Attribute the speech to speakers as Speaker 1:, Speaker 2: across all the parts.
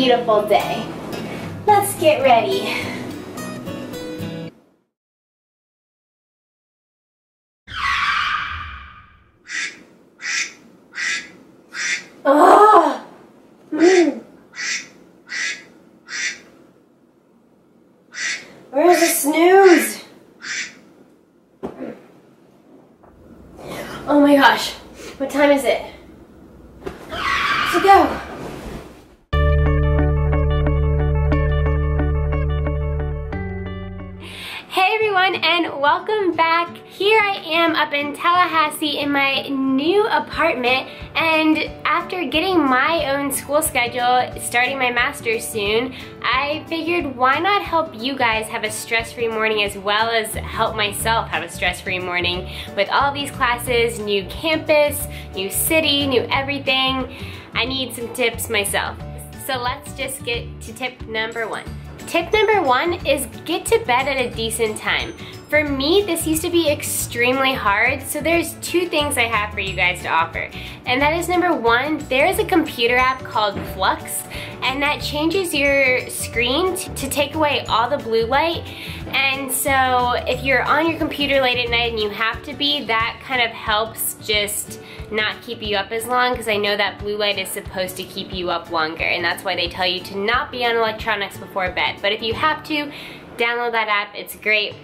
Speaker 1: beautiful day. Let's get ready. Oh! Mm. Where's the snooze? Oh my gosh, what time is it? Let's go. Hey everyone and welcome back. Here I am up in Tallahassee in my new apartment and after getting my own school schedule, starting my master's soon, I figured why not help you guys have a stress-free morning as well as help myself have a stress-free morning with all these classes, new campus, new city, new everything. I need some tips myself. So let's just get to tip number one. Tip number one is get to bed at a decent time. For me, this used to be extremely hard, so there's two things I have for you guys to offer. And that is number one, there is a computer app called Flux, and that changes your screen to take away all the blue light. And so if you're on your computer late at night and you have to be, that kind of helps just not keep you up as long because I know that blue light is supposed to keep you up longer and that's why they tell you to not be on electronics before bed. But if you have to, download that app, it's great.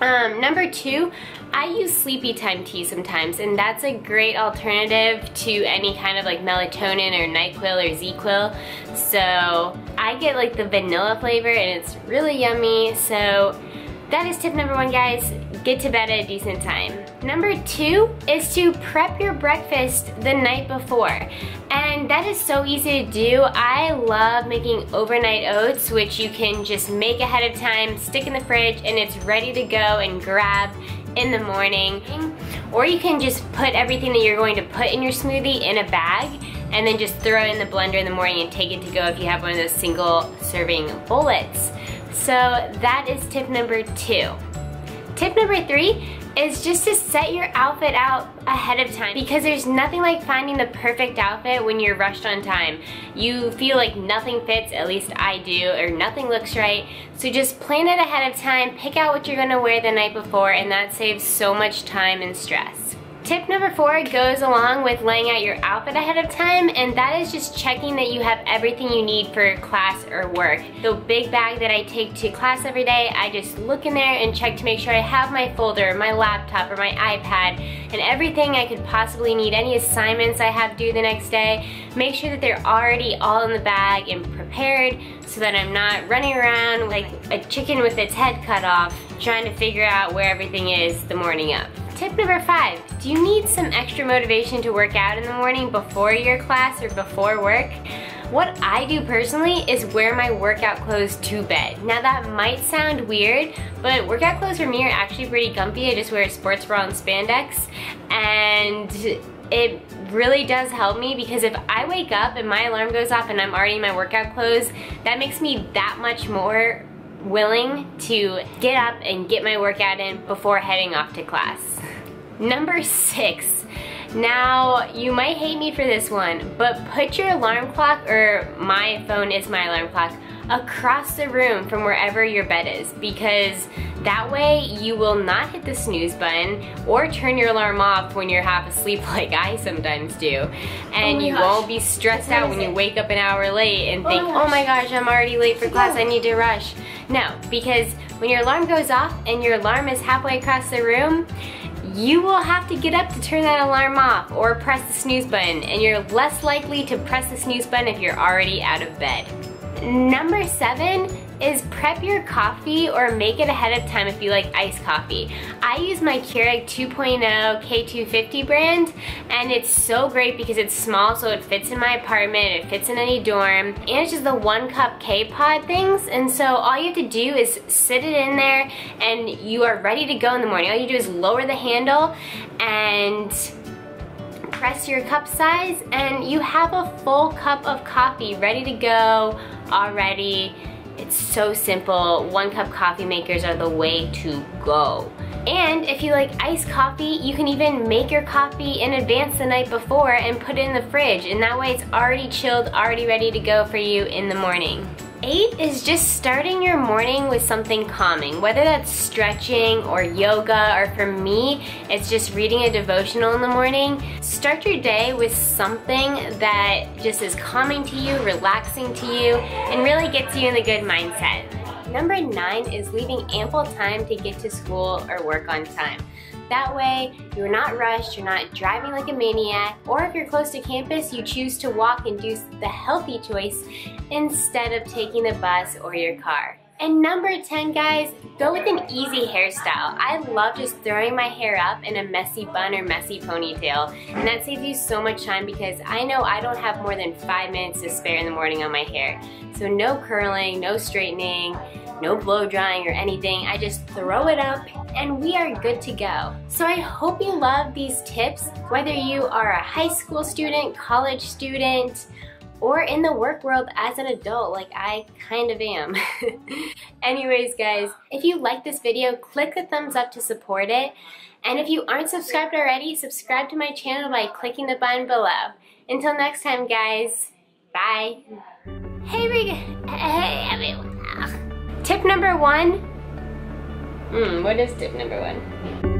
Speaker 1: Um, number two, I use sleepy time tea sometimes and that's a great alternative to any kind of like melatonin or NyQuil or ZzzQuil. So I get like the vanilla flavor and it's really yummy. So that is tip number one guys, get to bed at a decent time. Number two is to prep your breakfast the night before. And that is so easy to do. I love making overnight oats, which you can just make ahead of time, stick in the fridge, and it's ready to go and grab in the morning. Or you can just put everything that you're going to put in your smoothie in a bag and then just throw it in the blender in the morning and take it to go if you have one of those single serving bullets. So that is tip number two. Tip number three is just to set your outfit out ahead of time because there's nothing like finding the perfect outfit when you're rushed on time. You feel like nothing fits, at least I do, or nothing looks right. So just plan it ahead of time, pick out what you're gonna wear the night before, and that saves so much time and stress. Tip number four goes along with laying out your outfit ahead of time and that is just checking that you have everything you need for class or work. The big bag that I take to class every day, I just look in there and check to make sure I have my folder, my laptop, or my iPad, and everything I could possibly need, any assignments I have due the next day, make sure that they're already all in the bag and prepared so that I'm not running around like a chicken with its head cut off trying to figure out where everything is the morning of. Tip number five, do you need some extra motivation to work out in the morning before your class or before work? What I do personally is wear my workout clothes to bed. Now that might sound weird, but workout clothes for me are actually pretty comfy. I just wear a sports bra and spandex and it really does help me because if I wake up and my alarm goes off and I'm already in my workout clothes, that makes me that much more willing to get up and get my workout in before heading off to class. Number six. Now, you might hate me for this one, but put your alarm clock, or my phone is my alarm clock, across the room from wherever your bed is because that way you will not hit the snooze button or turn your alarm off when you're half asleep like I sometimes do. And oh you gosh. won't be stressed out when you wake up an hour late and oh think, oh my gosh, I'm already late for class, I need to rush. No, because when your alarm goes off and your alarm is halfway across the room, you will have to get up to turn that alarm off or press the snooze button and you're less likely to press the snooze button if you're already out of bed. Number seven is prep your coffee or make it ahead of time if you like iced coffee. I use my Keurig 2.0 K250 brand and it's so great because it's small so it fits in my apartment, it fits in any dorm, and it's just the one cup K-Pod things and so all you have to do is sit it in there and you are ready to go in the morning. All you do is lower the handle and press your cup size and you have a full cup of coffee ready to go already. It's so simple. One cup coffee makers are the way to go. And if you like iced coffee, you can even make your coffee in advance the night before and put it in the fridge. And that way it's already chilled, already ready to go for you in the morning. Eight is just starting your morning with something calming, whether that's stretching or yoga, or for me, it's just reading a devotional in the morning. Start your day with something that just is calming to you, relaxing to you, and really gets you in the good mindset. Number nine is leaving ample time to get to school or work on time. That way, you're not rushed, you're not driving like a maniac, or if you're close to campus, you choose to walk and do the healthy choice instead of taking the bus or your car. And number 10, guys, go with an easy hairstyle. I love just throwing my hair up in a messy bun or messy ponytail. And that saves you so much time because I know I don't have more than five minutes to spare in the morning on my hair. So no curling, no straightening, no blow drying or anything. I just throw it up and we are good to go. So I hope you love these tips, whether you are a high school student, college student, or in the work world as an adult like I kind of am. Anyways guys, if you like this video, click the thumbs up to support it. And if you aren't subscribed already, subscribe to my channel by clicking the button below. Until next time guys, bye. Hey, hey everyone. Tip number one. Hmm, what is tip number one?